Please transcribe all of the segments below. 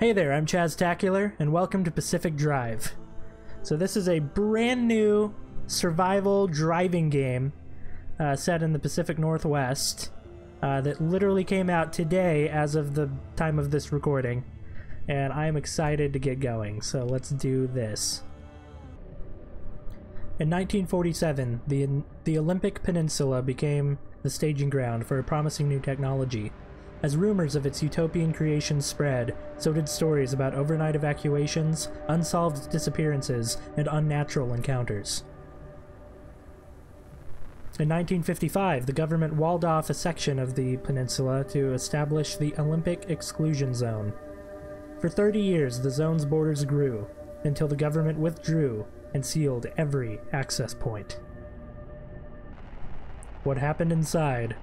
Hey there, I'm Chaztacular, and welcome to Pacific Drive. So this is a brand new survival driving game uh, set in the Pacific Northwest uh, that literally came out today as of the time of this recording. And I'm excited to get going, so let's do this. In 1947, the, the Olympic Peninsula became the staging ground for a promising new technology. As rumors of its utopian creation spread, so did stories about overnight evacuations, unsolved disappearances, and unnatural encounters. In 1955, the government walled off a section of the peninsula to establish the Olympic Exclusion Zone. For 30 years, the zone's borders grew, until the government withdrew and sealed every access point. What happened inside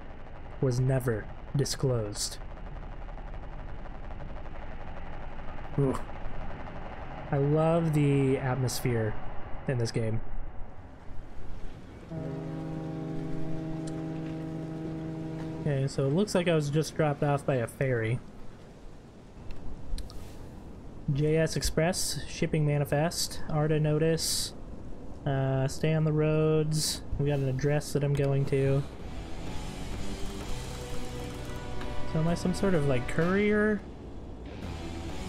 was never disclosed. Ooh. I love the atmosphere in this game. Okay, so it looks like I was just dropped off by a ferry. JS Express, shipping manifest, ARDA notice, uh, stay on the roads, we got an address that I'm going to. So am I some sort of like courier?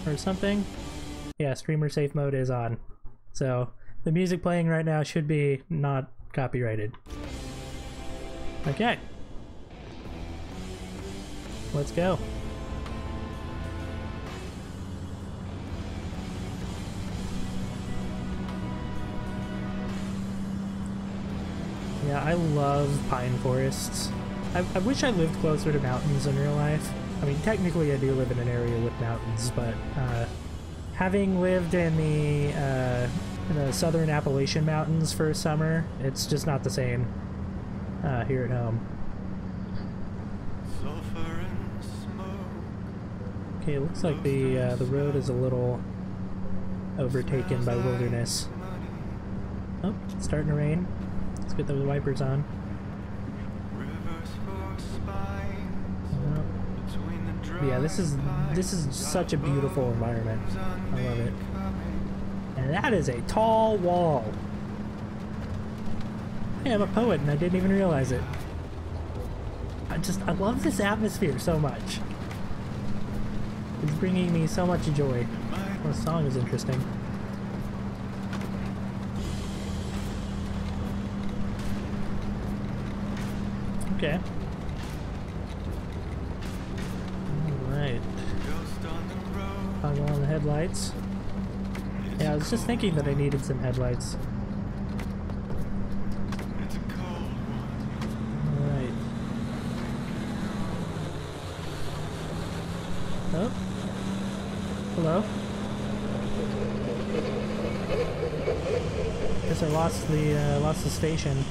Or something? Yeah, streamer safe mode is on. So the music playing right now should be not copyrighted. Okay. Let's go. Yeah, I love pine forests. I, I, wish I lived closer to mountains in real life. I mean, technically I do live in an area with mountains, but uh, having lived in the, uh, in the southern Appalachian Mountains for a summer, it's just not the same uh, here at home. Okay, it looks like the uh, the road is a little overtaken by wilderness. Oh, it's starting to rain. Let's get those wipers on. Yeah, this is this is such a beautiful environment. I love it. And that is a tall wall. I'm a poet and I didn't even realize it. I just I love this atmosphere so much. It's bringing me so much joy. the song is interesting. Okay. Headlights. Yeah, I was just thinking that I needed some headlights. Alright. Oh. Hello? Guess I lost the uh, lost the station.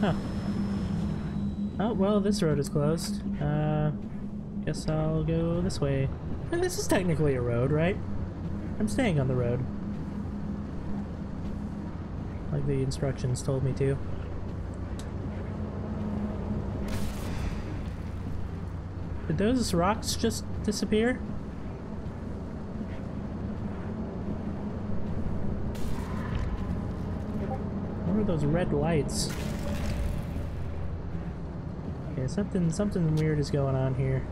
Huh. Oh well, this road is closed. Uh, guess I'll go this way. And this is technically a road, right? I'm staying on the road. Like the instructions told me to. Did those rocks just disappear? What are those red lights? Okay, something something weird is going on here.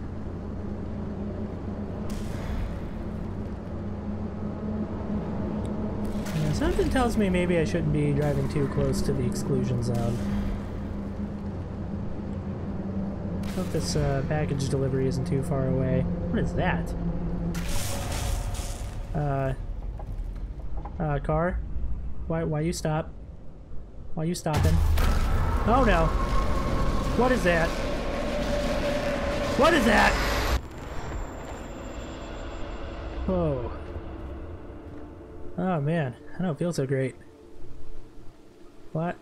Something tells me maybe I shouldn't be driving too close to the exclusion zone. Hope this uh, package delivery isn't too far away. What is that? Uh, uh, car? Why, why you stop? Why you stopping? Oh no! What is that? What is that? Whoa. Oh man, I don't feel so great. What?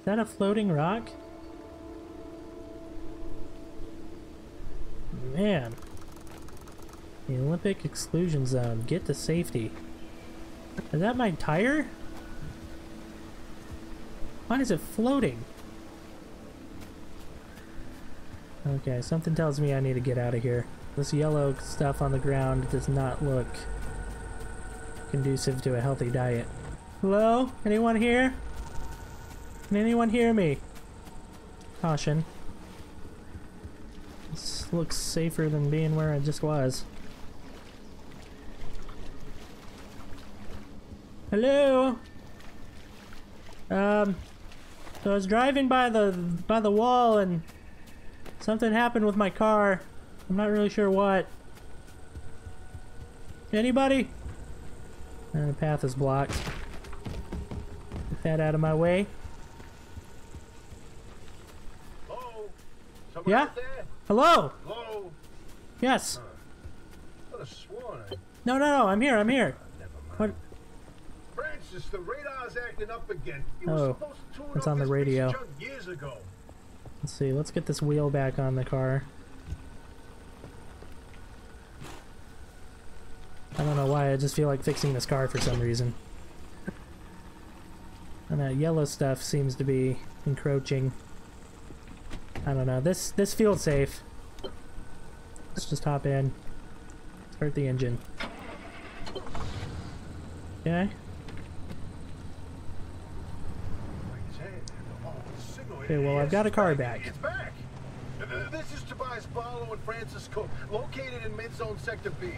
Is that a floating rock? Man. The Olympic exclusion zone. Get to safety. Is that my tire? Why is it floating? Okay, something tells me I need to get out of here. This yellow stuff on the ground does not look conducive to a healthy diet. Hello? Anyone here? Can anyone hear me? Caution. This looks safer than being where I just was. Hello? Um, so I was driving by the by the wall and something happened with my car. I'm not really sure what. Anybody? And the path is blocked. Get that out of my way. Hello? Someone Yeah? Hello? Hello? Yes. Have sworn I... No, no, no. I'm here. I'm here. Oh, mind. What? Francis, the radar's acting up again. You Oh, were supposed to it's on the this piece of radio. years ago. Let's see. Let's get this wheel back on the car. I don't know why. I just feel like fixing this car for some reason. And that yellow stuff seems to be encroaching. I don't know. This this feels safe. Let's just hop in. Start the engine. Okay. Okay, well, I've got a car back. This is Tobias Barlow and Francis Cook, located in mid-zone sector B.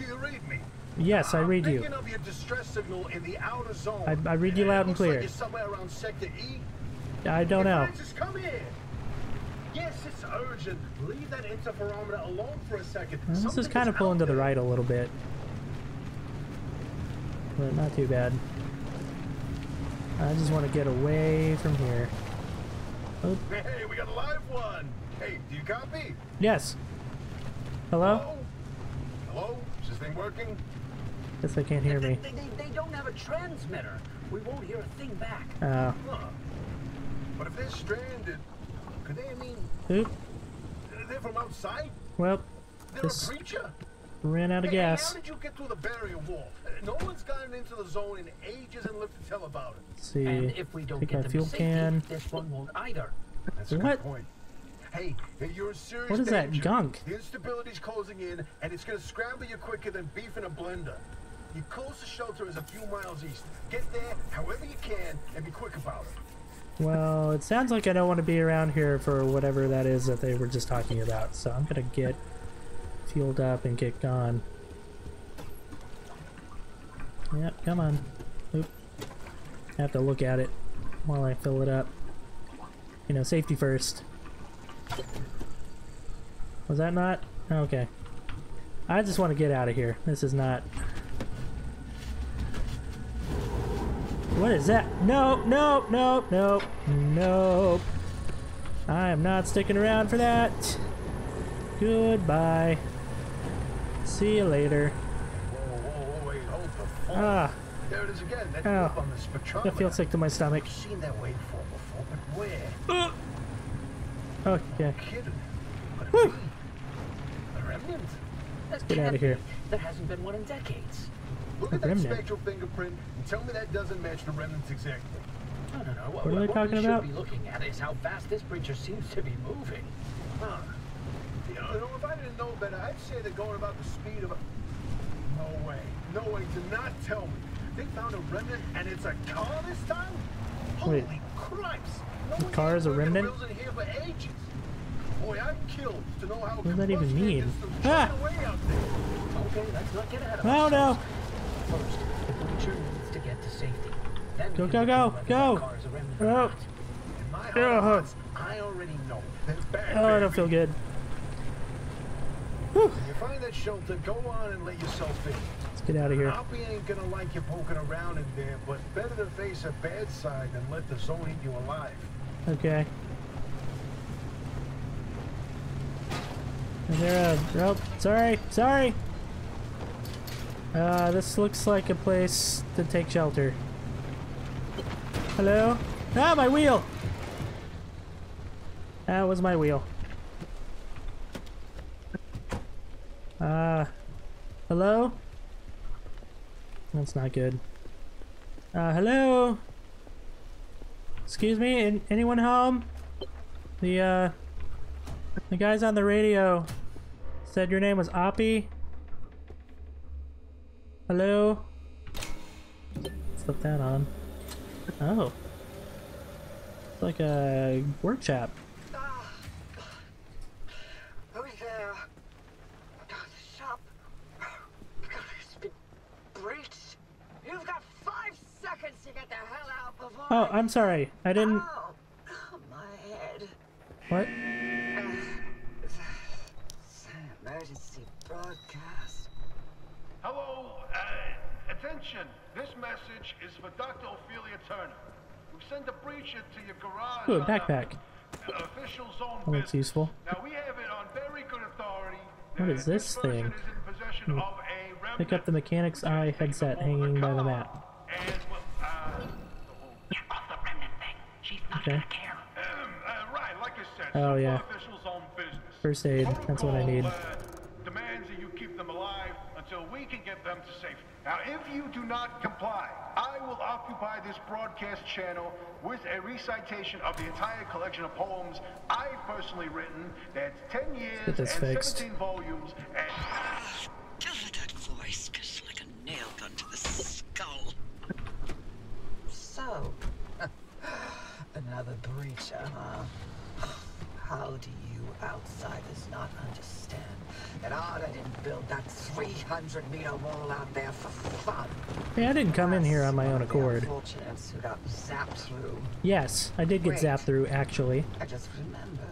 Do you read me? Yes, I read you. Up your distress signal in the outer zone. I- I read you loud and like clear. you're somewhere around sector E. I don't know. Francis, come here. Yes, it's urgent. Leave that interferometer alone for a second. This is kind of pulling to the right a little bit. But not too bad. I just want to get away from here. Oh, Hey, we got a live one. Hey, do you copy? yes. Hello? Hello? Hello? Thing working? Guess they can't hear me. They, they, they don't have a transmitter. We won't hear a thing back. Uh, Huh. But if they're stranded, could they, I mean, oop. they're from outside? Well, They're This- a creature? ran out of Hey, gas. how did you get through the barrier wall? No one's gotten into the zone in ages and lived to tell about it. Let's see. And if we don't Take get my fuel safety, can. this one won't either. That's a good point. Hey, you're serious What is that gunk? The instability's closing in, and it's gonna scramble you quicker than beef in a blender. Your closest shelter is a few miles east. Get there however you can, and be quick about it. Well, it sounds like I don't want to be around here for whatever that is that they were just talking about. So I'm gonna get fueled up and get gone. Yep, come on. Oop. I have to look at it while I fill it up. You know, safety first. Was that not? Okay. I just want to get out of here. This is not... What is that? No, no, no, no, no. I am not sticking around for that. Goodbye. See you later. Whoa, whoa, whoa, wait, hold the phone. Ah, there it is again. That flip on the spectrometer. I feel sick to my stomach. I've seen that before, but where? Okay. Kidding. But Whew. A remnant? That get can't outta here. There hasn't been one in decades. Look A at that remnant. spectral fingerprint and tell me that doesn't match the remnants exactly. No, no, no. What are they talking we about? should be looking at is how fast this creature seems to be moving. Huh. You know, if I didn't know better, I'd say they're going about the speed of a... No way. No way. Do not tell me. They found a remnant and it's a car this time? Holy cripes. No The car is a remnant? wheels in here for ages. Boy, I'm killed to know how What does that even mean? Ah! driven away out there. Okay, let's not get ahead of Oh no! First, the creature needs to get to safety. Then Go, go, go, go. that car is a remnant or Oh. not. In my heart Ugh. of hearts, I already know. Back, Oh, I don't feel good. Whew. When you find that shelter, go on and let yourself in. Let's get out of here. Hoppy ain't gonna like you poking around in there, but better to face a bad side than let the zone eat you alive. Okay. Is there a... Oh, sorry, sorry! Uh, this looks like a place to take shelter. Hello? Ah, my wheel! That was my wheel. Uh, hello? That's not good. Uh, hello? Excuse me, an anyone home? The, uh, The guys on the radio said your name was Oppie. Hello? Flip that on. Oh. It's like a workshop. Who's there? God, the shop. God, it's been breached. You've got five seconds to get the hell out before. Oh, I'm sorry. I didn't. Oh, my head. What? It's emergency broadcast. Hello, uh, attention. This message is for Dr. Ophelia Turner. We've sent a breacher to your garage. Ooh, a on backpack. uh, official zone That looks useful. Now we have it on very good authority. What that is this thing? is in possession of a Pick up the mechanic's eye headset hanging by the mat. And, well, uh, Check off the remnant thing. She's not Okay. gonna care. um, uh, right, like I said, Oh, yeah. official zone business. First aid, that's what I need. Uh, demands that you keep them alive until we can get them to safety. Now, if you do not comply, I will occupy this broadcast channel with a recitation of the entire collection of poems I've personally written. That's 10 years and fixed. 17 volumes. And Deliver that voice, cause like a nail gun to the skull. So, another breacher, huh? How do you outsiders not understand that Arda didn't build that 300 meter wall out there for fun? Hey, I didn't come in here on my own accord. who got zapped through. Yes, I did get Wait. zapped through, actually. I just remembered.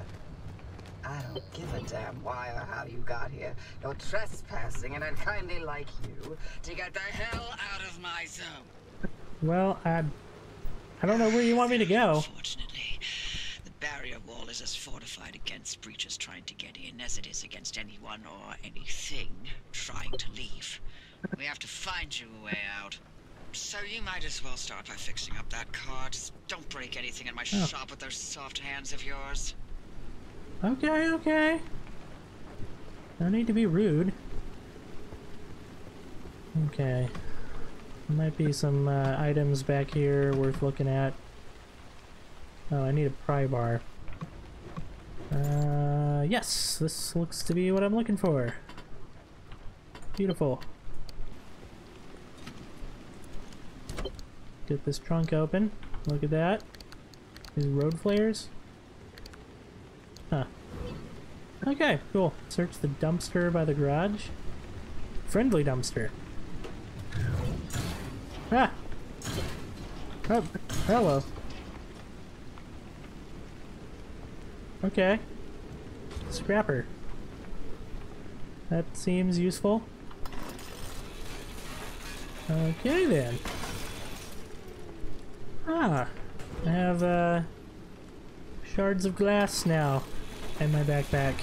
I don't give a damn why or how you got here. You're trespassing, and I'd kindly like you to get the hell out of my zone. Well, I... I don't know where you want me to go. Unfortunately, the barrier wall is as fortified against breaches trying to get in as it is against anyone or anything trying to leave. We have to find you a way out. So you might as well start by fixing up that car. Just don't break anything in my Oh. shop with those soft hands of yours. Okay, okay. No need to be rude. Okay. Might be some uh, items back here worth looking at. Oh, I need a pry bar. Uh, yes, this looks to be what I'm looking for. Beautiful. Get this trunk open. Look at that. These road flares. Huh. Okay, cool. Search the dumpster by the garage. Friendly dumpster. Ah! Oh, hello. Okay. Scrapper. That seems useful. Okay then. Ah, I have uh, shards of glass now in my backpack.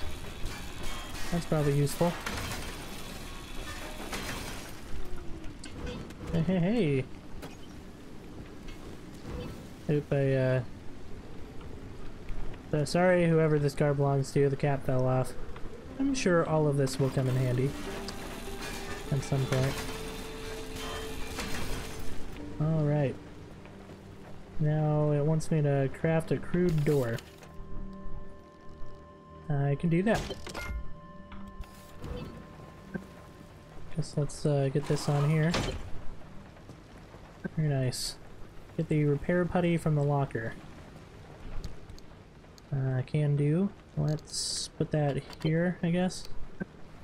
That's probably useful. Hey, hey, hey. Oop, I, uh... So sorry, whoever this car belongs to, the cap fell off. I'm sure all of this will come in handy. At some point. Alright. Now it wants me to craft a crude door. I can do that. Guess let's uh, get this on here. Very nice. Get the repair putty from the locker. Uh, can do. Let's put that here, I guess.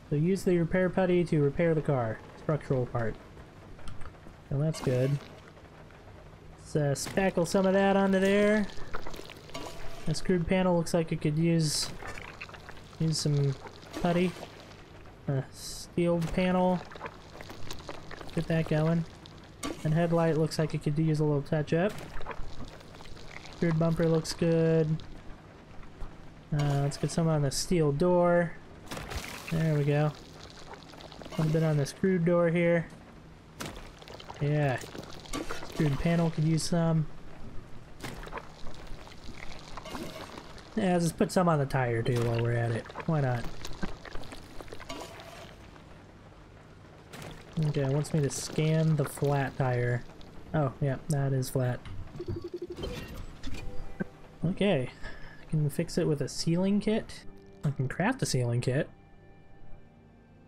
So use the repair putty to repair the car. Structural part. So that's good. Let's uh, spackle some of that onto there. That screwed panel looks like it could use use some putty. A steel panel. Get that going. And headlight looks like it could use a little touch up. Screwed bumper looks good. Uh, let's get some on the steel door. There we go. A little bit on the screwed door here. Yeah. Screwed panel could use some. Yeah, let's just put some on the tire too while we're at it. Why not? Okay, it uh, wants me to scan the flat tire. Oh, yeah, that is flat. Okay, I can fix it with a sealing kit. I can craft a sealing kit.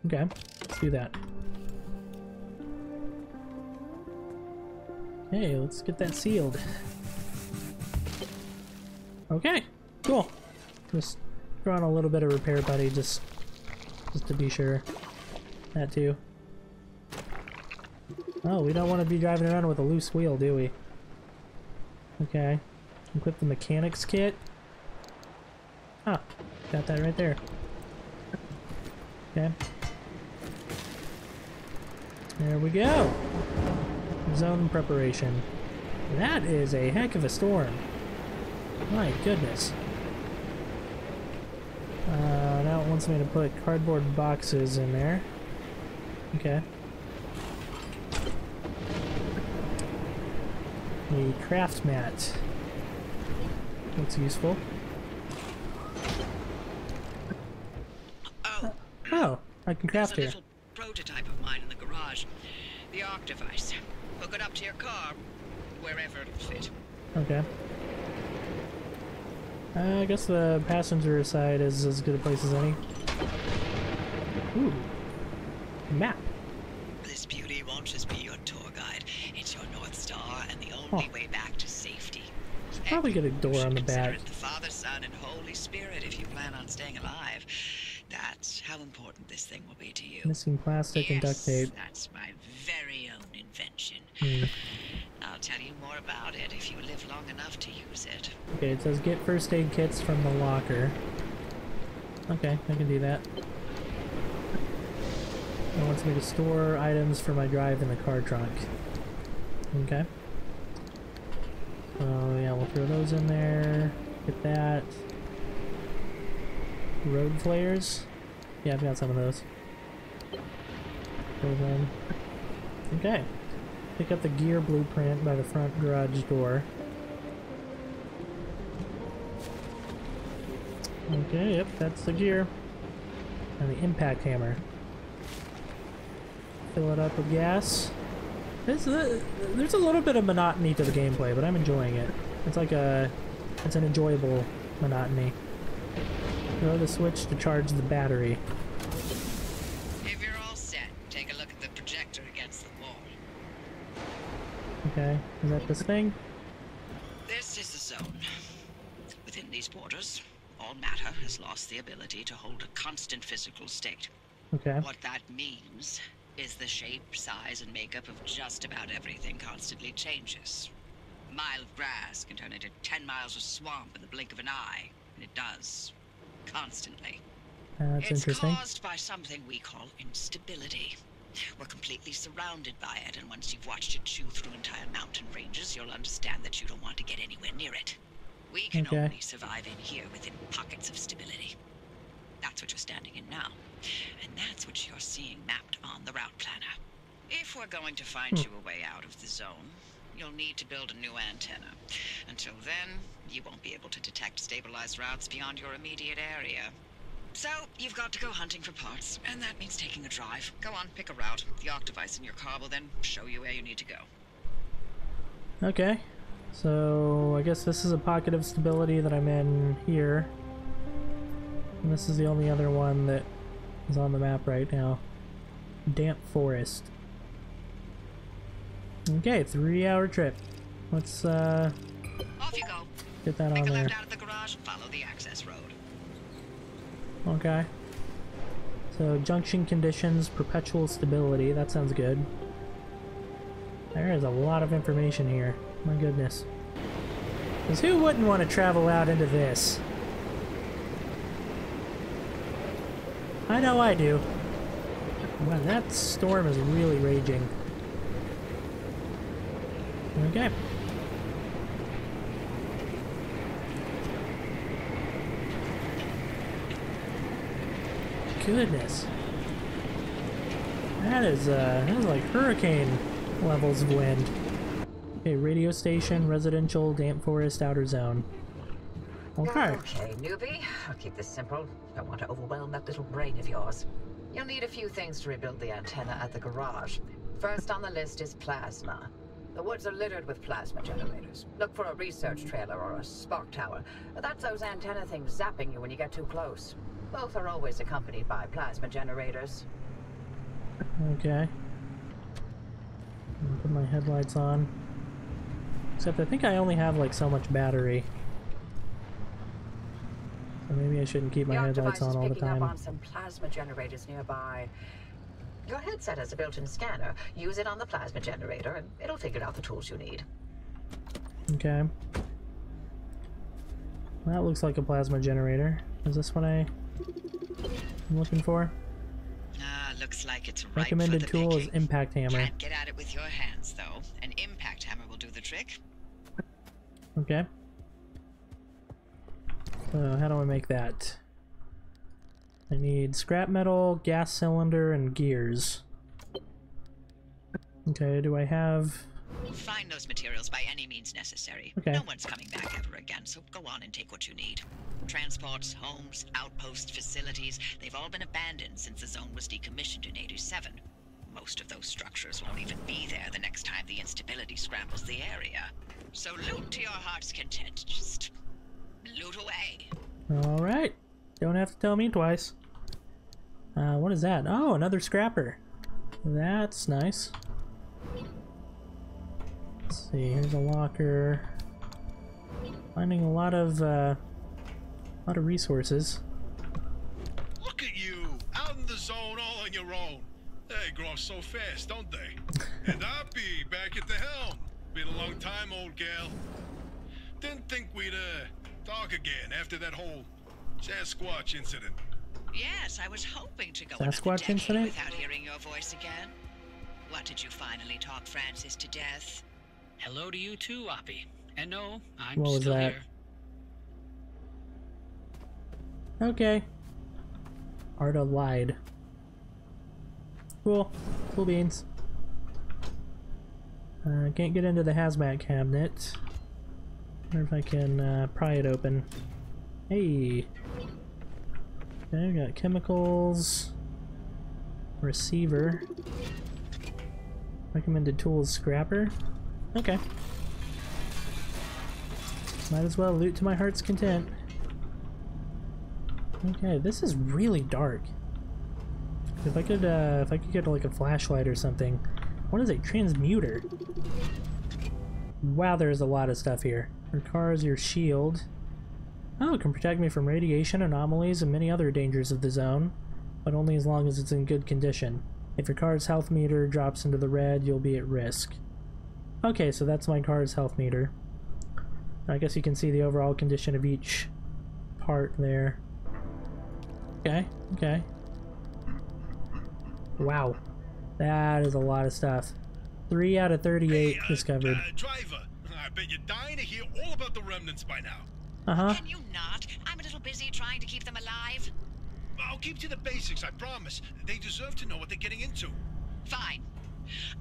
Okay, let's do that. Hey, let's get that sealed. Okay, cool. Just throw on a little bit of repair putty just just to be sure. That too. Oh, we don't want to be driving around with a loose wheel, do we? Okay. Equip the mechanics kit. Ah, got that right there. Okay. There we go. Zone preparation. That is a heck of a storm. My goodness. Uh, now it wants me to put cardboard boxes in there. Okay. A craft mat. Looks useful. Oh, Oh, I can there's craft a here. little prototype of mine in the garage. The arc device. Hook it up to your car, wherever it'll fit. Okay. Uh, I guess the passenger side is as good a place as any. Ooh. Map. This beauty won't just be your tour guide. It's your North Star and the only Oh. way back to safety. Should probably get a door on the back. The Father, Son, and Holy Spirit if you plan on staying alive. That's how important this thing will be to you. Missing plastic and duct tape. That's my very own invention. Hmm. I'll tell you more about it if you live long enough to use it. Okay, it says get first aid kits from the locker. Okay, I can do that. It wants me to store items for my drive in the car trunk. Okay. So yeah, we'll throw those in there. Get that. Road flares. Yeah, I've got some of those. Those in. Okay. Pick up the gear blueprint by the front garage door. Okay, yep, that's the gear. And the impact hammer. Fill it up with gas. This, there's a little bit of monotony to the gameplay, but I'm enjoying it. It's like a, it's an enjoyable monotony. Throw the switch to charge the battery. If you're all set, take a look at the projector against the wall. Okay, is that this thing? This is the zone. Within these borders, all matter has lost the ability to hold a constant physical state. Okay. What that means is the shape, size, and makeup of just about everything constantly changes. A mile of grass can turn into 10 miles of swamp in the blink of an eye, and it does. Constantly. Uh, that's it's caused by something we call instability. We're completely surrounded by it, and once you've watched it chew through entire mountain ranges, you'll understand that you don't want to get anywhere near it. We can Okay. only survive in here within pockets of stability. That's what you're standing in now. And that's what you're seeing mapped on the route planner. If we're going to find Hmm. you a way out of the zone, you'll need to build a new antenna. Until then, you won't be able to detect stabilized routes beyond your immediate area. So, you've got to go hunting for parts, and that means taking a drive. Go on, pick a route. The arc device in your car will then show you where you need to go. Okay. So I guess this is a pocket of stability that I'm in here. And this is the only other one that is on the map right now. Damp Forest. Okay, three hour trip. Let's uh Off you go. get that on a there. left out of the garage follow the access road. Okay. So junction conditions, perpetual stability, that sounds good. There is a lot of information here. My goodness. Because who wouldn't want to travel out into this? I know I do. Wow, that storm is really raging. Okay. Goodness. That is, uh, that is like hurricane levels of wind. Okay, radio station, residential, damp forest, outer zone. Okay. Okay, newbie. I'll keep this simple. Don't want to overwhelm that little brain of yours. You'll need a few things to rebuild the antenna at the garage. First on the list is plasma. The woods are littered with plasma generators. Look for a research trailer or a spark tower. That's those antenna things zapping you when you get too close. Both are always accompanied by plasma generators. Okay. Put my headlights on. Except I think I only have like so much battery. So maybe I shouldn't keep my the headlights Octovice on is all the picking up time. on some plasma generators nearby. Your headset has a built-in scanner. Use it on the plasma generator, and it'll figure out the tools you need. Okay. That looks like a plasma generator. Is this what I am looking for? Ah, looks like it's right Recommended for the tool is impact hammer. Can't get at it with your hands, though. An impact hammer will do the trick. Okay. So how do I make that? I need scrap metal, gas cylinder, and gears. Okay, do I have... Find those materials by any means necessary. Okay. No one's coming back ever again, so go on and take what you need. Transports, homes, outposts, facilities, they've all been abandoned since the zone was decommissioned in 87. Most of those structures won't even be there the next time the instability scrambles the area. So loot to your heart's content. Just loot away. Alright. Don't have to tell me twice. Uh, what is that? Oh, another scrapper. That's nice. Let's see, here's a locker. Finding a lot of, uh, a lot of resources. Look at you, out in the zone all on your own. They grow up so fast, don't they? and Oppie back at the helm. Been a long time, old gal. Didn't think we'd uh talk again after that whole Sasquatch incident. Yes, I was hoping to go another Sasquatch decade incident? without hearing your voice again. What did you finally talk Francis to death? Hello to you too, Oppie. And no, I'm What was still that? here. Okay. Arda lied. Cool. Cool beans. Uh, can't get into the hazmat cabinet. Wonder if I can uh, pry it open. Hey! Okay, got chemicals. Receiver. Recommended tools scrapper. Okay. Might as well loot to my heart's content. Okay, this is really dark. If I could, uh, if I could get like a flashlight or something. What is a transmuter? Wow, there's a lot of stuff here. Your car is your shield. Oh, it can protect me from radiation, anomalies, and many other dangers of the zone, but only as long as it's in good condition. If your car's health meter drops into the red, you'll be at risk. Okay, so that's my car's health meter. I guess you can see the overall condition of each part there. Okay, okay. Wow. That is a lot of stuff. 3 out of 38 Hey, uh, discovered. Uh, driver, I bet you're dying to hear all about the remnants by now. Uh-huh. Can you not? I'm a little busy trying to keep them alive. I'll keep to the basics, I promise. They deserve to know what they're getting into. Fine.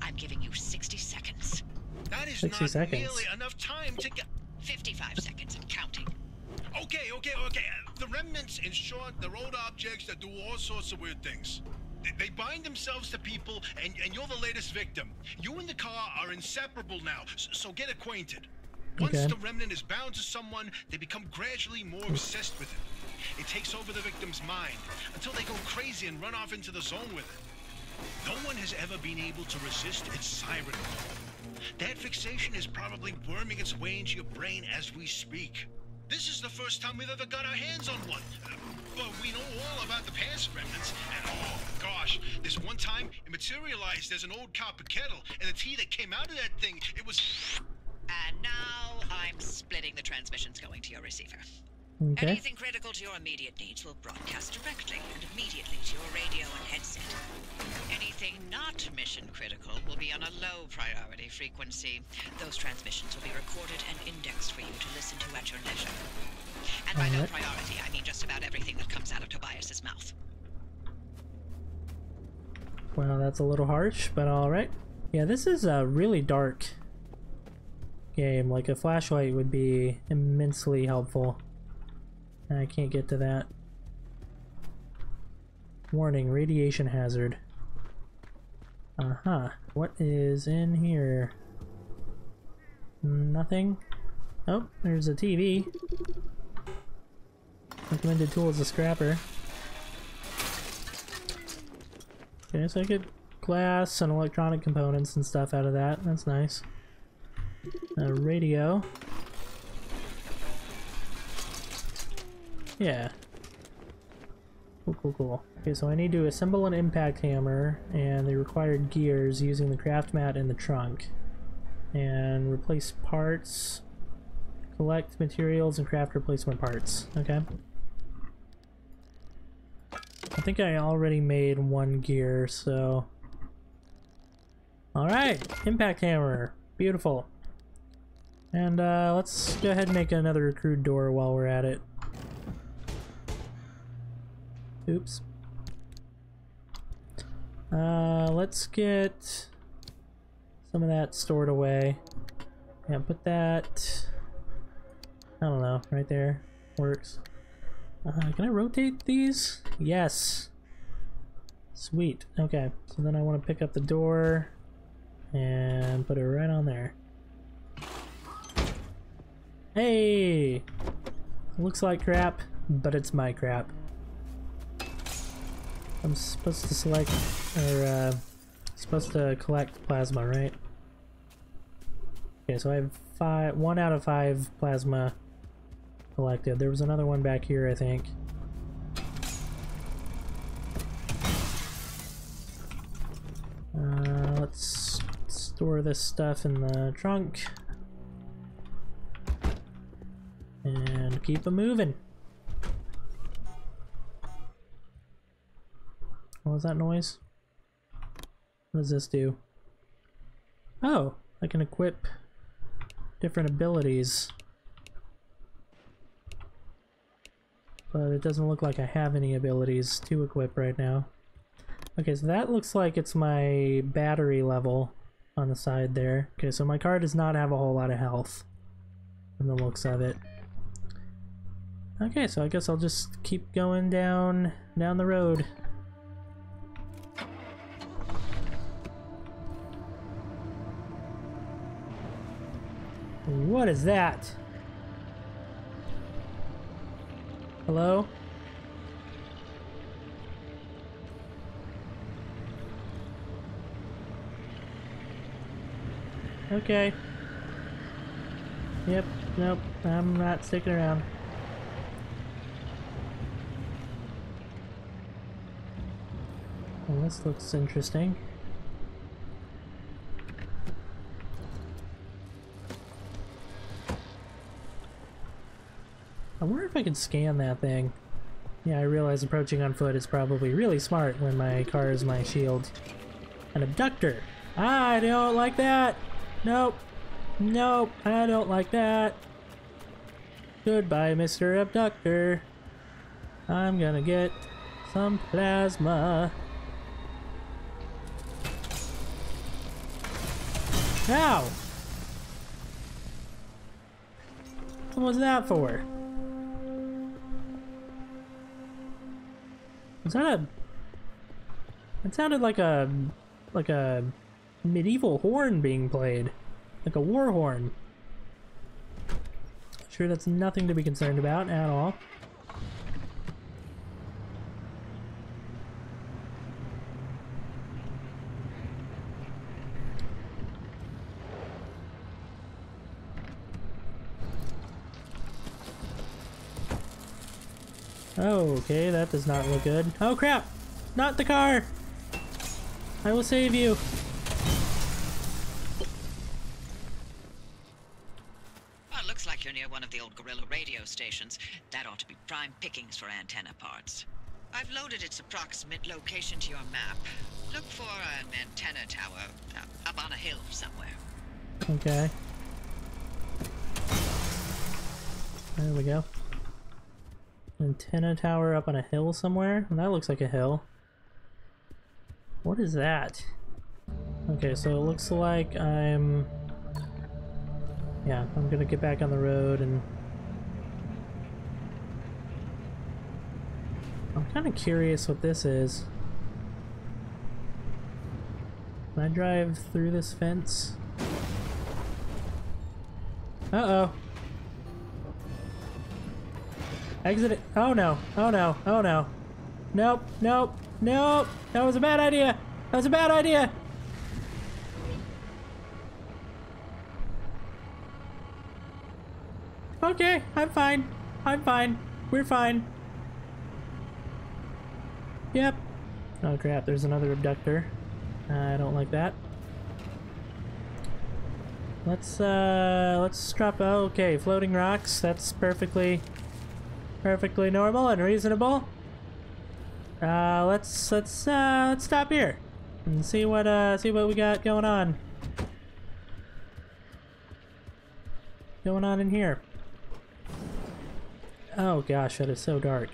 I'm giving you 60 seconds. That is 60 not seconds. nearly enough time to get. 55 seconds and counting. Okay, okay, okay. The remnants, in short, they're old objects that do all sorts of weird things. They- bind themselves to people, and, and you're the latest victim. You and the car are inseparable now, so get acquainted. Once Okay. the remnant is bound to someone, they become gradually more obsessed with it. It takes over the victim's mind until they go crazy and run off into the zone with it. No one has ever been able to resist its siren call. That fixation is probably worming its way into your brain as we speak. This is the first time we've ever got our hands on one. But we know all about the past remnants, and oh gosh, this one time it materialized as an old copper kettle, and the tea that came out of that thing, it was. And now I'm splitting the transmissions going to your receiver. Okay. Anything critical to your immediate needs will broadcast directly and immediately to your radio and headset. Anything not mission critical will be on a low priority frequency. Those transmissions will be recorded and indexed for you to listen to at your leisure. And by low priority, I mean just about everything that comes out of Tobias's mouth. Well, that's a little harsh, but alright. Yeah, this is a really dark game. Like, a flashlight would be immensely helpful. I can't get to that. Warning, radiation hazard. Uh-huh. What is in here? Nothing? Oh, there's a TV. Recommended tool is a scrapper. Okay, so I get glass and electronic components and stuff out of that. That's nice. A radio. Yeah. Cool, cool, cool. Okay, so I need to assemble an impact hammer and the required gears using the craft mat in the trunk. And replace parts, collect materials, and craft replacement parts. Okay. I think I already made one gear, so... Alright, impact hammer. Beautiful. And uh, let's go ahead and make another crude door while we're at it. Oops. Uh, let's get some of that stored away. Yeah, put that... I don't know, right there. Works. Uh, can I rotate these? Yes. Sweet. Okay, so then I want to pick up the door and put it right on there. Hey! Looks like crap, but it's my crap. I'm supposed to select, or uh, supposed to collect plasma, right? Okay, so I have five, one out of five plasma collected. There was another one back here, I think. Uh, let's store this stuff in the trunk. And keep it moving. What was that noise? What does this do? Oh, I can equip different abilities. But it doesn't look like I have any abilities to equip right now. Okay, so that looks like it's my battery level on the side there. Okay, so my car does not have a whole lot of health from the looks of it. Okay, so I guess I'll just keep going down down the road. What is that? Hello? Okay. Yep, nope, I'm not sticking around. Well, this looks interesting. If I can scan that thing. Yeah, I realize approaching on foot is probably really smart when my car is my shield. An abductor! Ah, I don't like that! Nope. Nope, I don't like that. Goodbye, Mr. Abductor. I'm gonna get some plasma. Ow! What was that for? That a... It sounded like a... like a medieval horn being played. Like a war horn. Sure, that's nothing to be concerned about at all. Oh, okay, that does not look good. Oh crap! Not the car! I will save you! Well, it looks like you're near one of the old Guerrilla radio stations. That ought to be prime pickings for antenna parts. I've loaded its approximate location to your map. Look for an antenna tower uh, up on a hill somewhere. Okay. There we go. Antenna tower up on a hill somewhere? That looks like a hill. What is that? Okay, so it looks like I'm... Yeah, I'm gonna get back on the road and... I'm kind of curious what this is. Can I drive through this fence? Uh-oh. Exit it. Oh no. Oh no. Oh no. Nope. Nope. Nope. that was a bad idea. That was a bad idea. Okay, I'm fine. I'm fine. We're fine. Yep. Oh crap, there's another abductor. I don't like that. Let's uh let's drop okay, floating rocks, that's perfectly perfectly normal and reasonable. Uh let's let's uh let's stop here and see what uh see what we got going on. Going on in here. Oh gosh, that is so dark.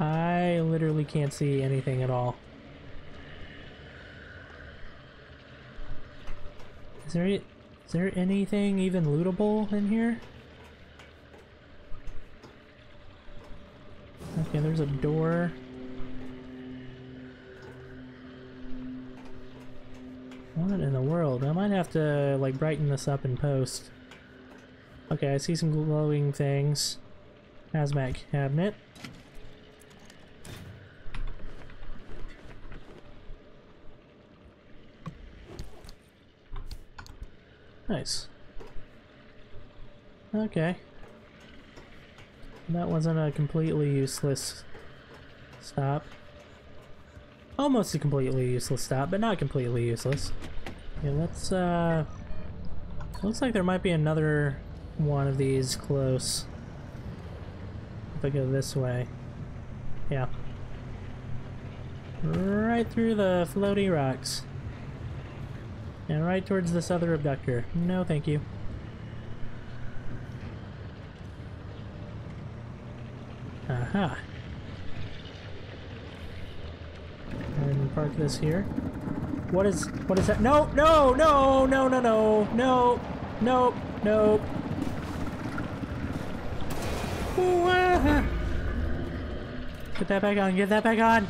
I literally can't see anything at all. Is there, is there anything even lootable in here? Okay, there's a door. What in the world? I might have to, like, brighten this up in post. Okay, I see some glowing things. Hazmat cabinet. Nice. Okay. That wasn't a completely useless stop. Almost a completely useless stop, but not completely useless. Yeah, let's, uh... Looks like there might be another one of these close. If I go this way. Yeah. Right through the floaty rocks. And right towards this other abductor. No, thank you. Aha. And park this here. What is, what is that? No, no, no, no, no, no, no, no, no. Ooh. Get that back on, get that back on.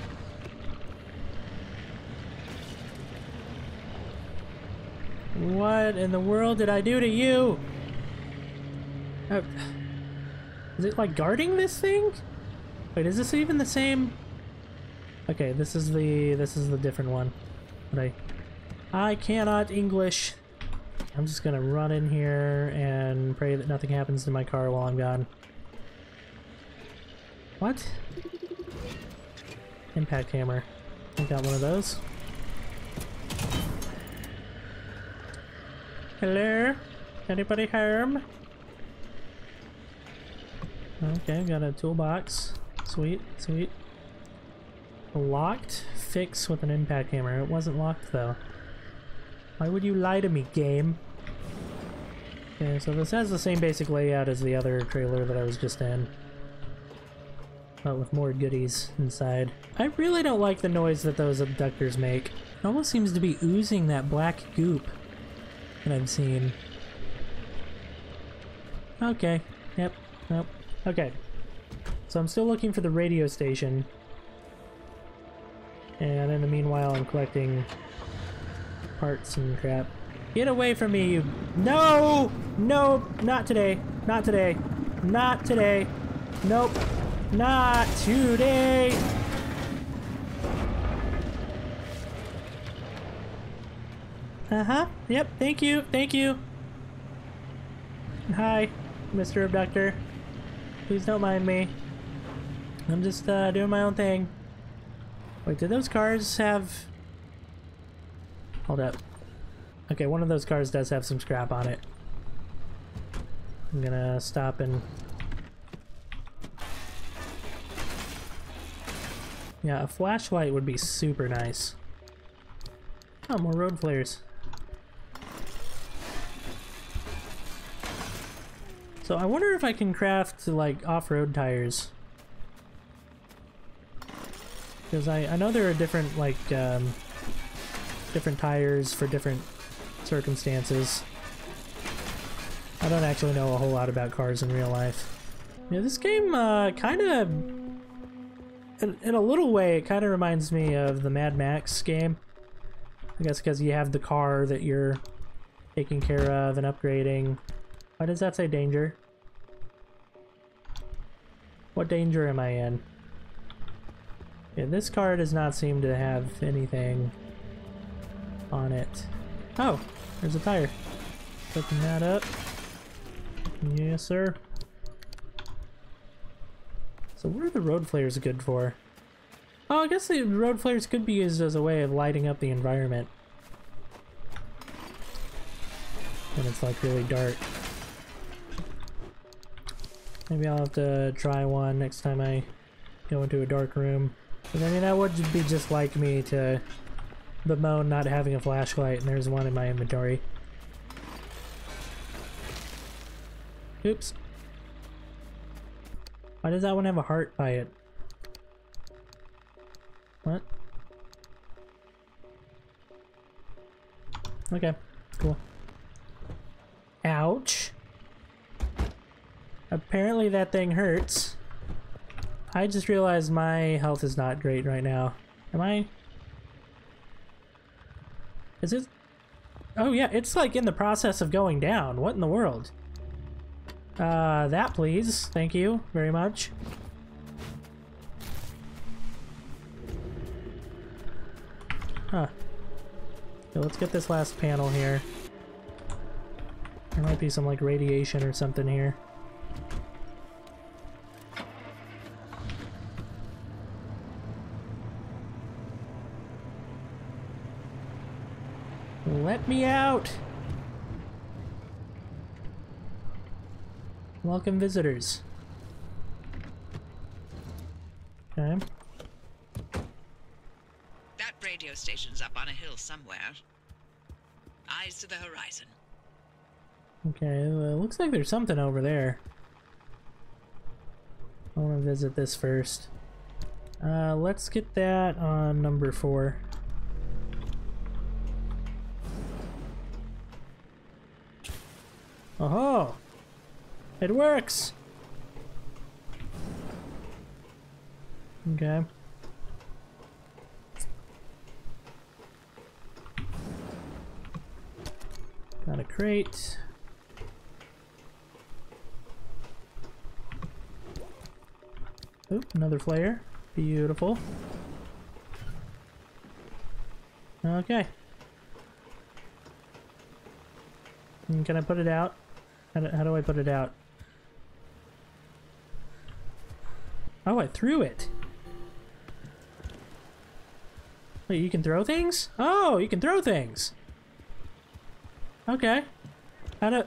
What in the world did I do to you? Uh, is it like guarding this thing? Wait, is this even the same? Okay, this is the this is the different one. But I I cannot English. I'm just gonna run in here and pray that nothing happens to my car while I'm gone. What? Impact hammer. I got one of those. Hello? Anybody home? Okay, got a toolbox. Sweet, sweet. Locked? Fix with an impact hammer. It wasn't locked though. Why would you lie to me, game? Okay, so this has the same basic layout as the other trailer that I was just in. But with more goodies inside. I really don't like the noise that those abductors make. It almost seems to be oozing that black goop that I've seen. Okay. Yep. Nope. Okay. So I'm still looking for the radio station. And in the meanwhile, I'm collecting parts and crap. Get away from me, you... No! No! Not today. Not today. Not today. Nope. Not today! Uh-huh. Yep, thank you, thank you. Hi, Mr. Abductor. Please don't mind me. I'm just uh, doing my own thing. Wait, did those cars have... Hold up. Okay, one of those cars does have some scrap on it. I'm gonna stop and... Yeah, a flashlight would be super nice. Oh, more road flares. So I wonder if I can craft like off-road tires. Because I, I know there are different like um, different tires for different circumstances. I don't actually know a whole lot about cars in real life. This game uh, kind of, in, in a little way, it kind of reminds me of the Mad Max game. I guess because you have the car that you're taking care of and upgrading. Why does that say danger? What danger am I in? This car does not seem to have anything on it. Oh, there's a tire. Open that up. Yes, sir. So what are the road flares good for? Oh, I guess the road flares could be used as a way of lighting up the environment. When it's like really dark. Maybe I'll have to try one next time I go into a dark room. But I mean, that would be just like me to bemoan not having a flashlight, and there's one in my inventory. Oops. Why does that one have a heart by it? What? Okay, cool. Ouch. Apparently that thing hurts. I just realized my health is not great right now. Am I? Is it? Oh yeah, it's like in the process of going down. What in the world? Uh, that please. Thank you very much. Huh. Let's get this last panel here. There might be some like radiation or something here. Me out! Welcome visitors. Okay. That radio station's up on a hill somewhere. Eyes to the horizon. Okay, well, looks like there's something over there. I want to visit this first. Uh, let's get that on number four. Oh, it works. Okay. Got a crate. Oop, another flare. Beautiful. Okay. And Can I put it out? How do, how do I put it out? Oh, I threw it. Wait, you can throw things? Oh, you can throw things. Okay. How do...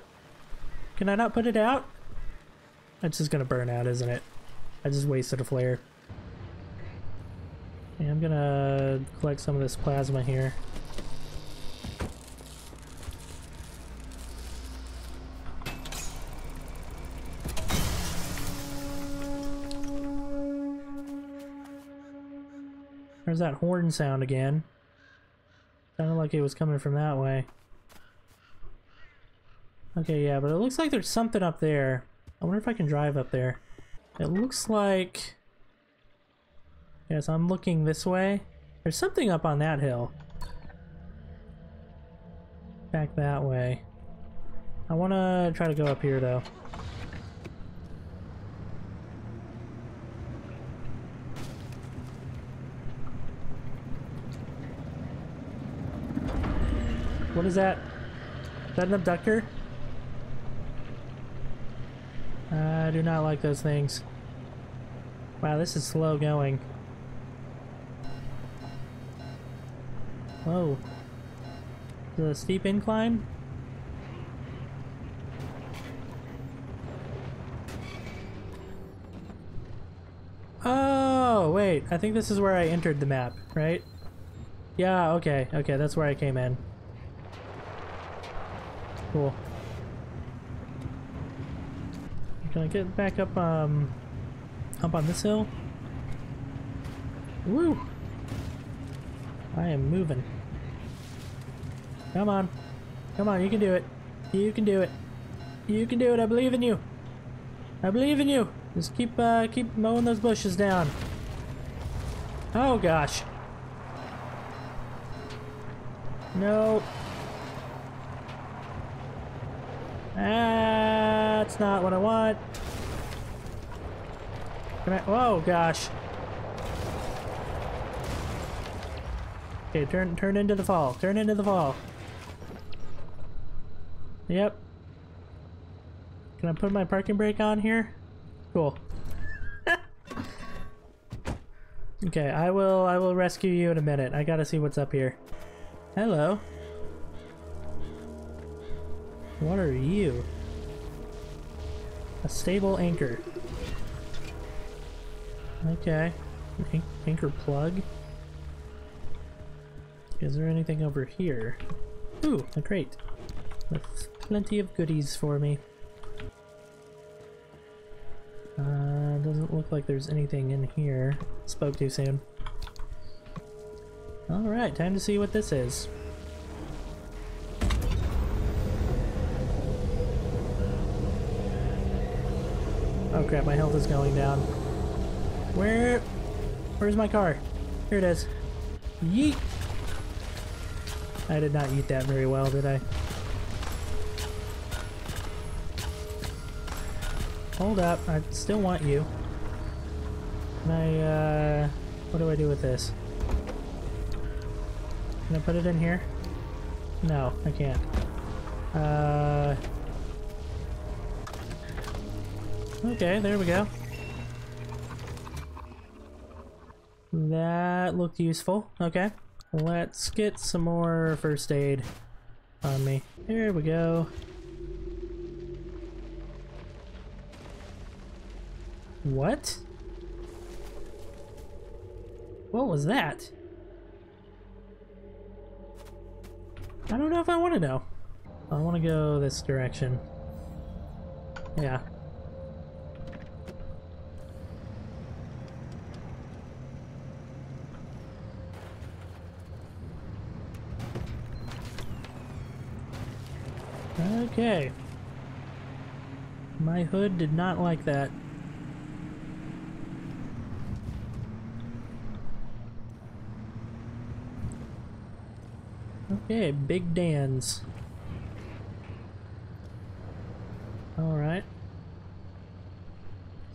Can I not put it out? It's just gonna burn out, isn't it? I just wasted a flare. I'm gonna collect some of this plasma here. There's that horn sound again. Sounded like it was coming from that way. Okay, yeah, but it looks like there's something up there. I wonder if I can drive up there. It looks like... Yes, I'm looking this way. There's something up on that hill. Back that way. I want to try to go up here, though. What is that? Is that an abductor? I do not like those things. Wow, this is slow going. Whoa. A steep incline? Oh, wait. I think this is where I entered the map, right? Yeah, okay. Okay, that's where I came in. Cool. Can I get back up, um, up on this hill? Woo! I am moving. Come on. Come on, you can do it. You can do it. You can do it, I believe in you. I believe in you. Just keep, uh, keep mowing those bushes down. Oh gosh. No. That's not what I want. Can I? Oh gosh. Okay, turn turn into the fall. Turn into the fall. Yep. Can I put my parking brake on here? Cool. okay, I will I will rescue you in a minute. I gotta see what's up here. Hello. What are you? A stable anchor. Okay. An anchor plug. Is there anything over here? Ooh, a crate. With plenty of goodies for me. Uh, doesn't look like there's anything in here. Spoke too soon. Alright, time to see what this is. Crap, my health is going down. Where... Where's my car? Here it is. Yeet! I did not eat that very well, did I? Hold up, I still want you. Can I, uh... What do I do with this? Can I put it in here? No, I can't. Uh... Okay, there we go. That looked useful. Okay. Let's get some more first aid on me. Here we go. What? What was that? I don't know if I want to know. I want to go this direction. Yeah. Okay. My hood did not like that. Okay, Big Dan's. Alright.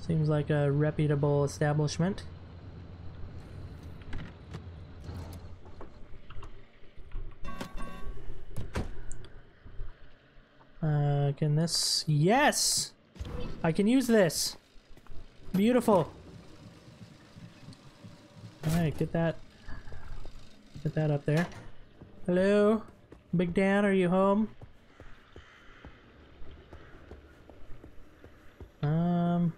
Seems like a reputable establishment. This... Yes! I can use this! Beautiful! Alright, get that... Get that up there. Hello? Big Dan, are you home? Um...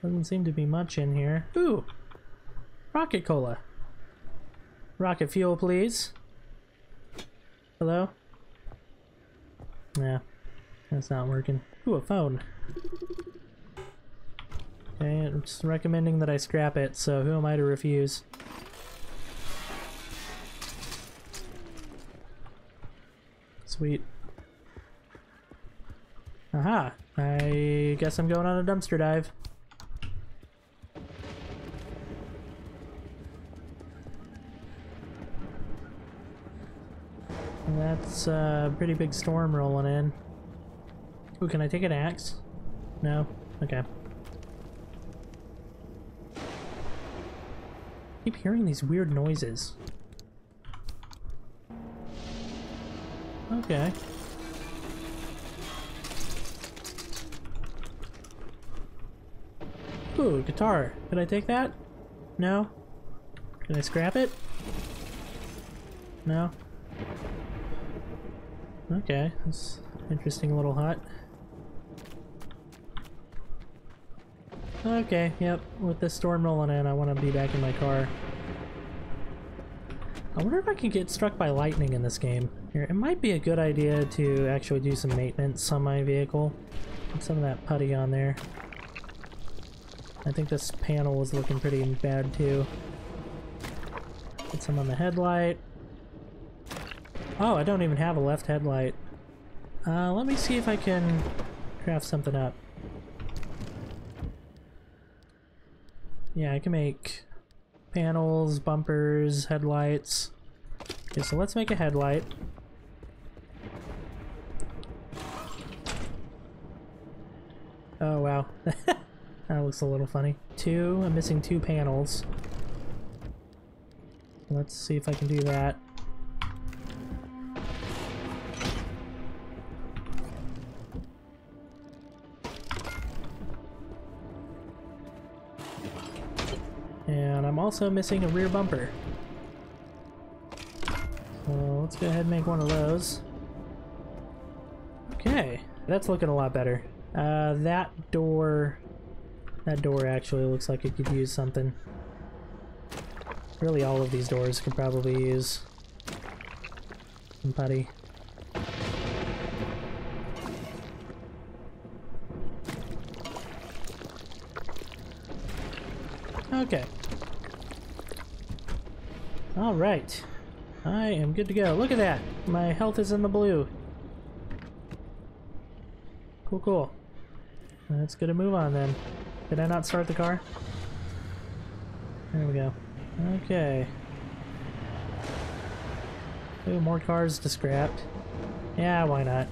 Doesn't seem to be much in here. Ooh! Rocket Cola. Rocket fuel, please. Hello? Yeah, that's not working. Ooh, a phone. Okay, it's recommending that I scrap it, so who am I to refuse? Sweet. Aha! I guess I'm going on a dumpster dive. That's a pretty big storm rolling in. Ooh, can I take an axe? No? Okay. keep hearing these weird noises. Okay. Ooh, guitar. Can I take that? No? Can I scrap it? No? Okay, that's interesting a little hut. Okay, yep, with the storm rolling in, I want to be back in my car. I wonder if I can get struck by lightning in this game. Here, it might be a good idea to actually do some maintenance on my vehicle. Put some of that putty on there. I think this panel is looking pretty bad too. Put some on the headlight. Oh, I don't even have a left headlight. Uh, let me see if I can craft something up. Yeah, I can make panels, bumpers, headlights. Okay, so let's make a headlight. Oh, wow. that looks a little funny. Two, I'm missing two panels. let's see if I can do that. Also missing a rear bumper. So let's go ahead and make one of those. Okay, that's looking a lot better. Uh, that door... That door actually looks like it could use something. Really all of these doors could probably use some putty. Okay. Alright. I am good to go. Look at that! My health is in the blue. Cool, cool. Let's get a move on then. Did I not start the car? There we go. Okay. Ooh, more cars to scrap. Yeah, why not?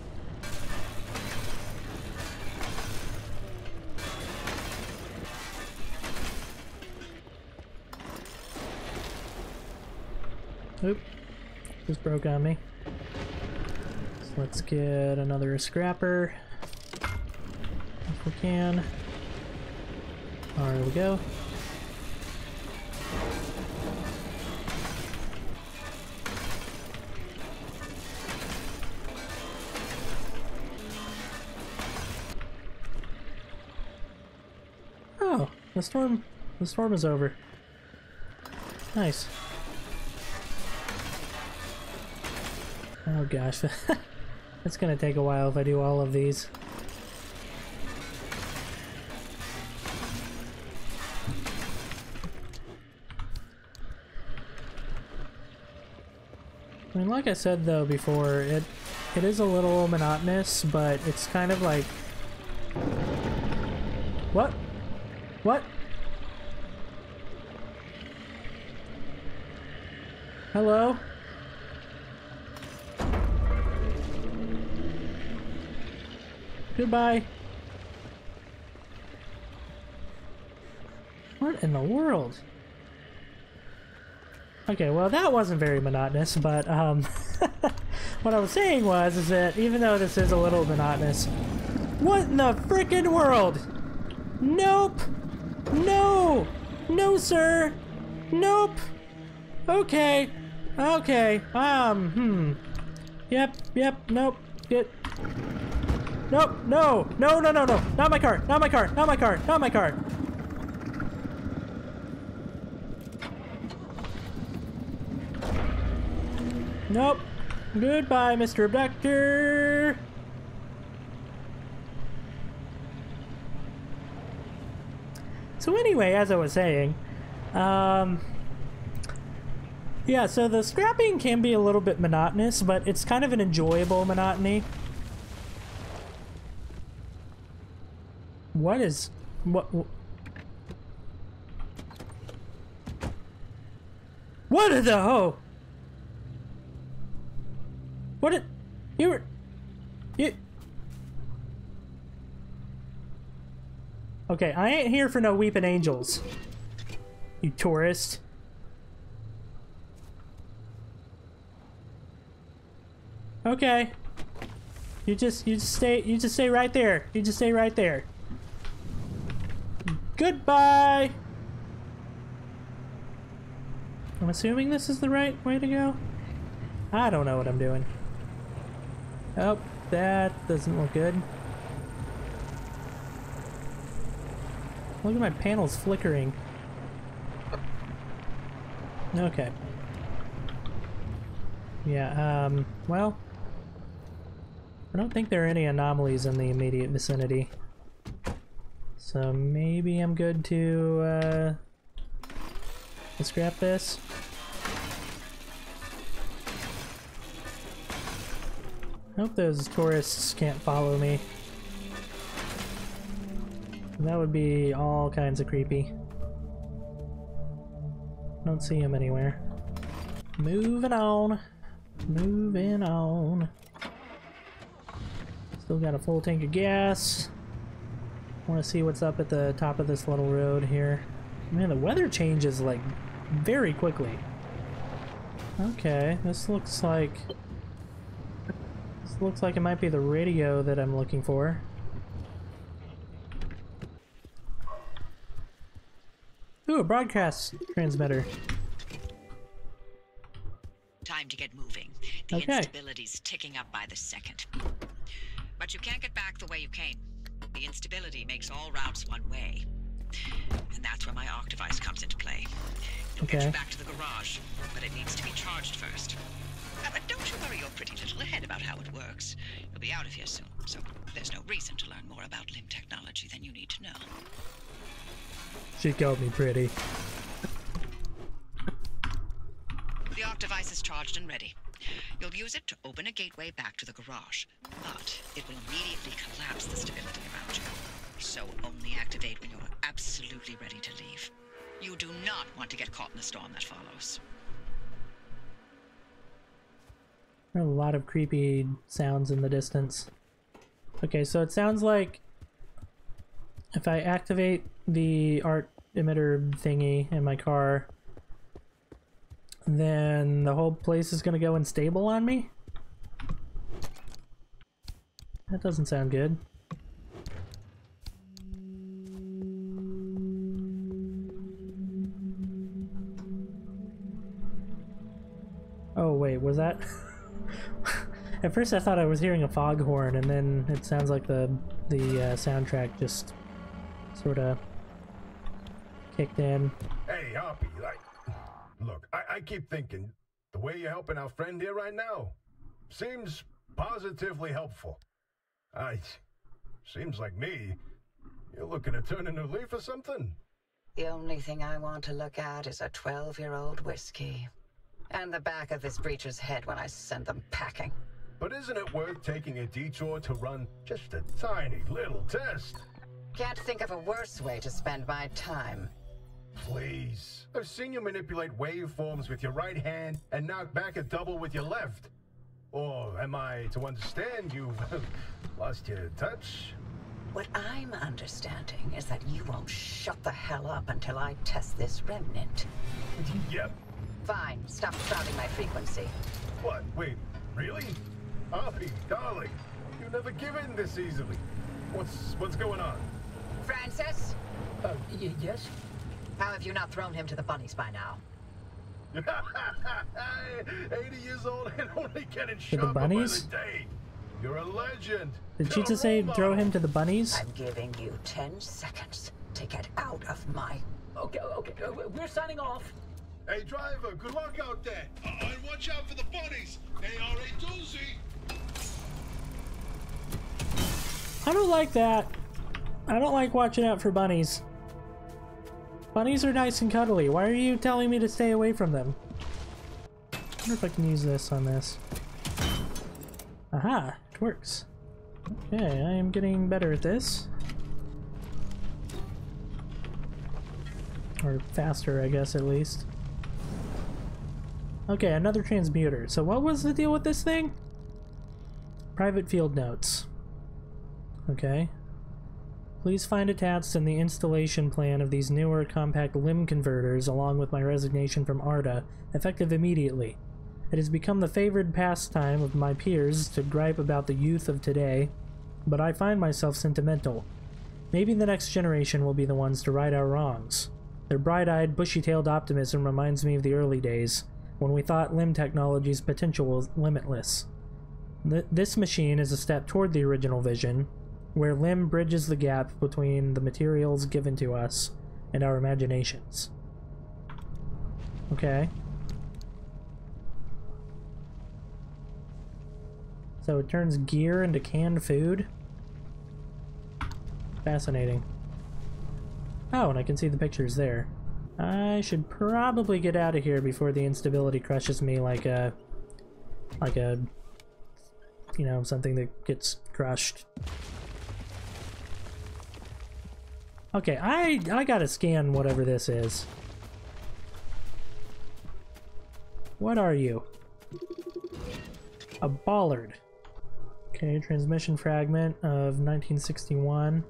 Just broke on me. So let's get another scrapper. If we can. There we go. Oh, the storm the storm is over. Nice. Oh gosh, that's gonna take a while if I do all of these. I mean, like I said though before, it it is a little monotonous, but it's kind of like... What? What? Hello? Goodbye. What in the world? Okay, well that wasn't very monotonous, but um, what I was saying was is that even though this is a little monotonous, what in the frickin' world? Nope! No! No, sir! Nope! Okay. Okay. Um, hmm. Yep, yep, nope. Get. Nope, no! No, no, no, no! Not my car! Not my car! Not my car! Not my car! Nope. Goodbye, Mr. Abductor. So anyway, as I was saying, um, yeah, so the scrapping can be a little bit monotonous, but it's kind of an enjoyable monotony. What is... What... What the ho? What it? You were... You... Okay, I ain't here for no weeping angels. You tourist. Okay. You just you just stay you just stay right there. You just stay right there. Goodbye. I'm assuming this is the right way to go. I don't know what I'm doing. Oh, that doesn't look good. Look at my panels flickering. Okay. Yeah, um, well... I don't think there are any anomalies in the immediate vicinity. So maybe I'm good to, uh... scrap this. I Hope those tourists can't follow me. That would be all kinds of creepy. Don't see him anywhere. Moving on. Moving on. Still got a full tank of gas. Want to see what's up at the top of this little road here. Man, the weather changes like very quickly. Okay, this looks like... This looks like it might be the radio that I'm looking for. Ooh, a broadcast transmitter. Time to get moving. The Okay. instability's ticking up by the second. But you can't get back the way you came. The instability makes all routes one way. And that's where my arc device comes into play. It'll get you back to the garage, but it needs to be charged first. Uh, but don't you worry your pretty little head about how it works. You'll be out of here soon, so there's no reason to learn more about LIM technology than you need to know. She called me pretty. The arc device is charged and ready. You'll use it to open a gateway back to the garage, but it will immediately collapse the stability around you. So only activate when you're absolutely ready to leave. You do not want to get caught in the storm that follows. A lot of creepy sounds in the distance. Okay, so it sounds like if I activate the art emitter thingy in my car, then the whole place is to go unstable on me? That doesn't sound good. Oh wait, was that? At first I thought I was hearing a foghorn, and then it sounds like the the uh, soundtrack just sort of kicked in. Hey, Oppy, like, look, I, I keep thinking the way you're helping our friend here right now seems positively helpful. I, seems like me, you're looking to turn a new leaf or something. The only thing I want to look at is a 12 year old whiskey. And the back of this breacher's head when I send them packing. But isn't it worth taking a detour to run just a tiny little test? Can't think of a worse way to spend my time. Please. I've seen you manipulate waveforms with your right hand and knock back a double with your left. Or am I to understand you've lost your touch? What I'm understanding is that you won't shut the hell up until I test this remnant. Yep. Fine, stop crowding my frequency. What? Wait, really? Oppy, darling, you never give in this easily. What's what's going on? Francis? Uh, yes? How have you not thrown him to the bunnies by now? 80 years old and only getting the sharper by bunnies? the day. You're a legend. Did she You're a just say throw him to the bunnies? I'm giving you 10 seconds to get out of my. Okay, okay, uh, we're signing off. Hey, driver, good luck out there. Uh, and watch out for the bunnies. They are a doozy. I don't like that. I don't like watching out for bunnies. Bunnies are nice and cuddly. Why are you telling me to stay away from them? I wonder if I can use this on this. Aha, it works. Okay, I am getting better at this. Or faster, I guess, at least. Okay, another transmuter. So what was the deal with this thing? Private field notes. Okay. Please find attached in the installation plan of these newer compact LIM converters along with my resignation from ARDA, effective immediately. It has become the favored pastime of my peers to gripe about the youth of today, but I find myself sentimental. Maybe the next generation will be the ones to right our wrongs. Their bright-eyed, bushy-tailed optimism reminds me of the early days, when we thought LIM technology's potential was limitless. Th- this machine is a step toward the original vision, where LIM bridges the gap between the materials given to us and our imaginations. Okay. So it turns gear into canned food? Fascinating. Oh, and I can see the pictures there. I should probably get out of here before the instability crushes me like a... like a... you know, something that gets crushed. Okay, I I gotta scan whatever this is. What are you? A bollard. Okay, transmission fragment of 1961.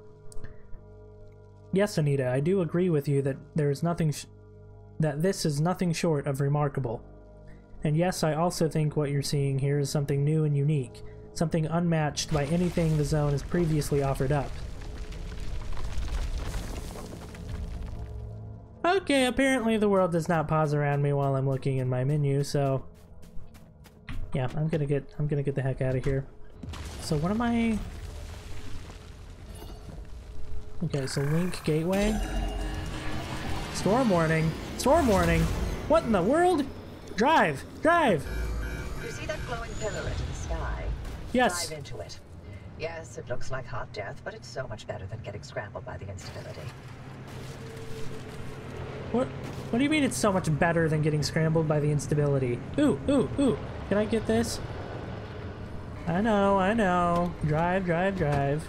Yes, Anita, I do agree with you that there is nothing that this is nothing short of remarkable. And yes, I also think what you're seeing here is something new and unique, something unmatched by anything the zone has previously offered up. Okay, apparently the world does not pause around me while I'm looking in my menu, so yeah, I'm gonna get I'm gonna get the heck out of here. So what am I Okay, so Link Gateway. Storm warning. Storm warning. What in the world? Drive! Drive! You see that glowing pillar in the sky? Yes. Dive into it. Yes, it looks like hot death, but it's so much better than getting scrambled by the instability. What what do you mean it's so much better than getting scrambled by the instability? Ooh, ooh, ooh. Can I get this? I know, I know. Drive, drive, drive.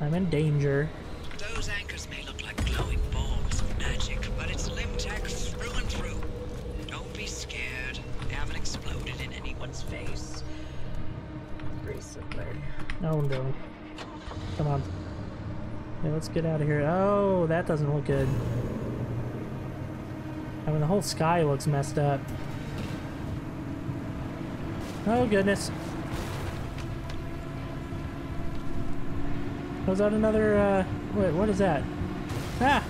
I'm in danger. Those anchors may look like glowing balls of magic, but it's Limtech through and through. Don't be scared. They haven't exploded in anyone's face. Recently. Oh no. Come on. Okay, let's get out of here. Oh, that doesn't look good. I mean, the whole sky looks messed up. Oh, goodness. Was that another, uh, wait, what is that? Ah!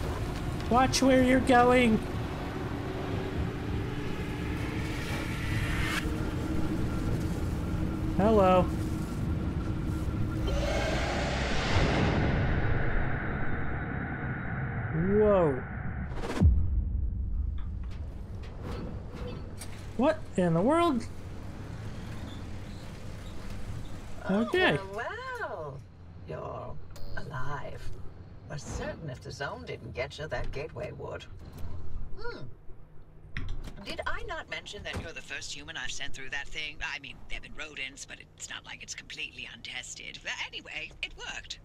Watch where you're going! Hello. Whoa. What in the world? Okay. Oh, well, you're alive. Was certain if the zone didn't get you, that gateway would. Hmm. Did I not mention that you're the first human I've sent through that thing? I mean, there have been rodents, but it's not like it's completely untested. But anyway, it worked.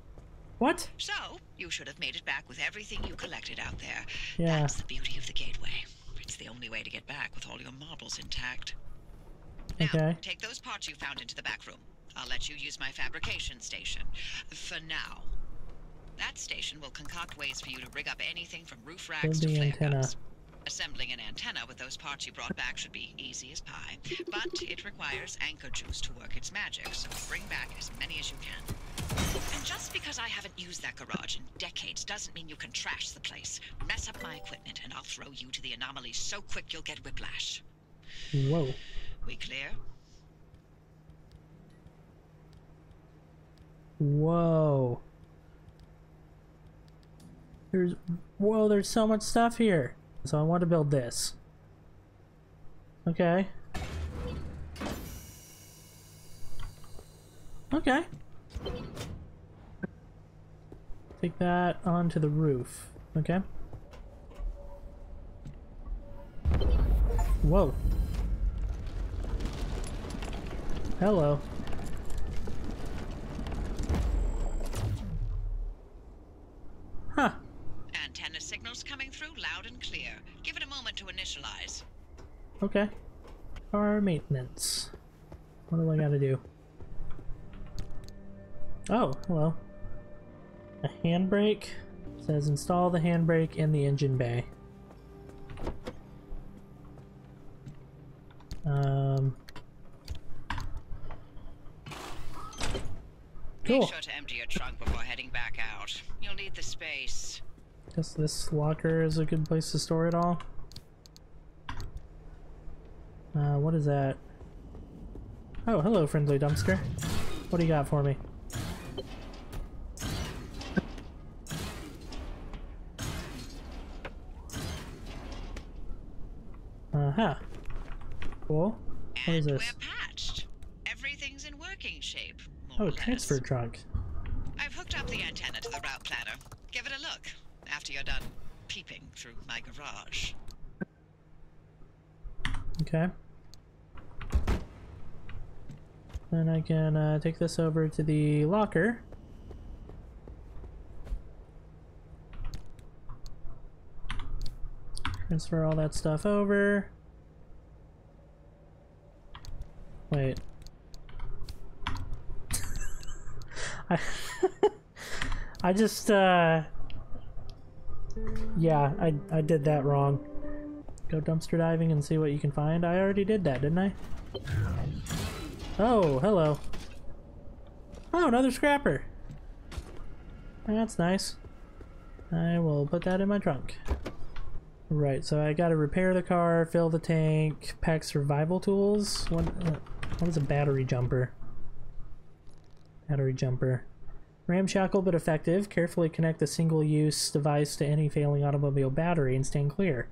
What? So, you should have made it back with everything you collected out there. Yeah. That's the beauty of the gateway. It's the only way to get back with all your marbles intact. Now, Okay. take those parts you found into the back room. I'll let you use my fabrication station. For now. That station will concoct ways for you to rig up anything from roof racks Build to flare antenna. guns. Assembling an antenna with those parts you brought back should be easy as pie, but it requires anchor juice to work its magic, so bring back as many as you can. And just because I haven't used that garage in decades doesn't mean you can trash the place. Mess up my equipment, and I'll throw you to the anomalies so quick you'll get whiplash. Whoa. We clear? Whoa. There's whoa, there's so much stuff here. So I want to build this. Okay. Okay. Take that onto the roof. Okay. Whoa. Hello. Huh. Antenna signals coming through loud and clear. Give it a moment to initialize. Okay. Car maintenance. What do I gotta do? Oh, hello. A handbrake. Says install the handbrake in the engine bay. Um. Cool. Make sure to empty your trunk before heading back out. You'll need the space. Guess this locker is a good place to store it all. Uh, what is that? Oh, hello, friendly dumpster. What do you got for me? Uh huh. Cool. What is this? we're patched. Everything's in working shape. Oh, transfer trunk. I've hooked up the antenna to the route planner. Give it a look after you're done peeping through my garage. Okay. Then I can uh, take this over to the locker. Transfer all that stuff over. Wait. I I just uh yeah, I I did that wrong. Go dumpster diving and see what you can find. I already did that, didn't I? Oh, hello. Oh, another scrapper. That's nice. I will put that in my trunk. Right, so I gotta repair the car, fill the tank, pack survival tools. What, what is a battery jumper? Battery jumper. Ramshackle but effective. Carefully connect the single-use device to any failing automobile battery and stand clear.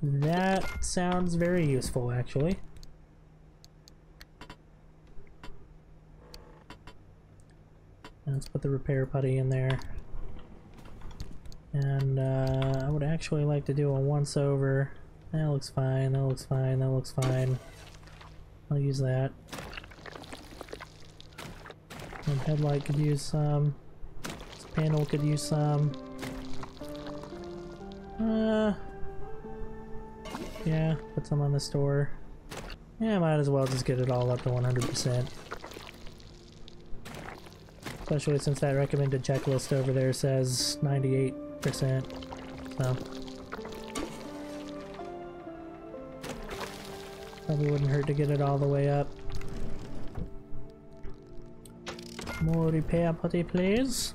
That sounds very useful, actually. Let's put the repair putty in there. And uh, I would actually like to do a once over. That looks fine, that looks fine, that looks fine. I'll use that. And headlight could use some. This panel could use some. Uh, yeah, put some on the store. Yeah, might as well just get it all up to 100%. Especially since that recommended checklist over there says 98%. So. Probably wouldn't hurt to get it all the way up. More repair putty, please.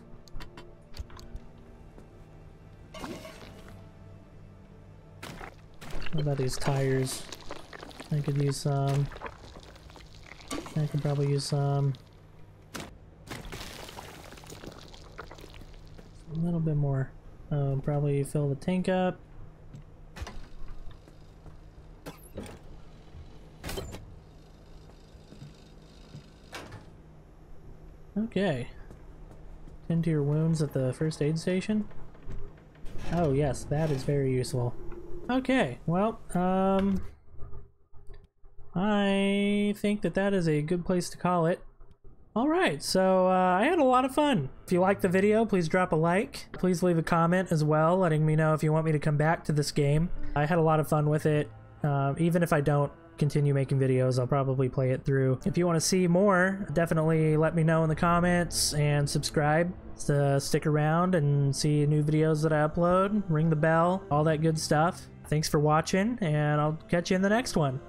What about these tires? I could use some. I could probably use some. A little bit more. Uh, probably fill the tank up. Okay. Tend to your wounds at the first aid station? Oh yes, that is very useful. Okay, well, um... I think that that is a good place to call it. Alright, so uh, I had a lot of fun. If you liked the video, please drop a like. Please leave a comment as well, letting me know if you want me to come back to this game. I had a lot of fun with it. Uh, even if I don't continue making videos, I'll probably play it through. If you want to see more, definitely let me know in the comments and subscribe to stick around and see new videos that I upload, ring the bell, all that good stuff. Thanks for watching, and I'll catch you in the next one.